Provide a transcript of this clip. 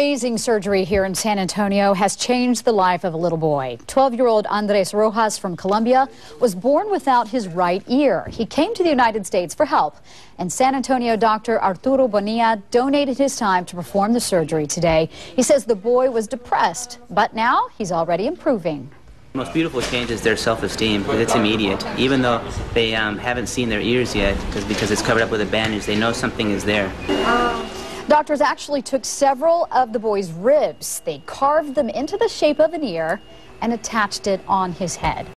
Amazing surgery here in San Antonio has changed the life of a little boy. 12-year-old Andres Rojas from Colombia was born without his right ear. He came to the United States for help, and San Antonio doctor Arturo Bonilla donated his time to perform the surgery today. He says the boy was depressed, but now he's already improving. The most beautiful change is their self-esteem because it's immediate. Even though they um, haven't seen their ears yet, because because it's covered up with a bandage, they know something is there. Doctors actually took several of the boy's ribs. They carved them into the shape of an ear and attached it on his head.